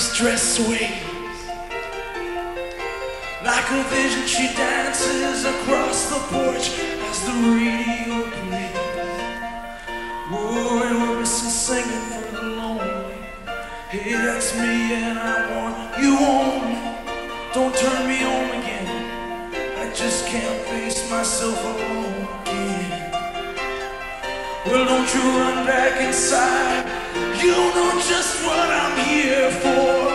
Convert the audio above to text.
His dress sways. Like a vision, she dances across the porch as the radio plays. You're missing singing for the lonely. Hey, that's me, and I want you on. Don't turn me on again. I just can't face myself alone again. Well, don't you run back inside. You know just what I'm here for.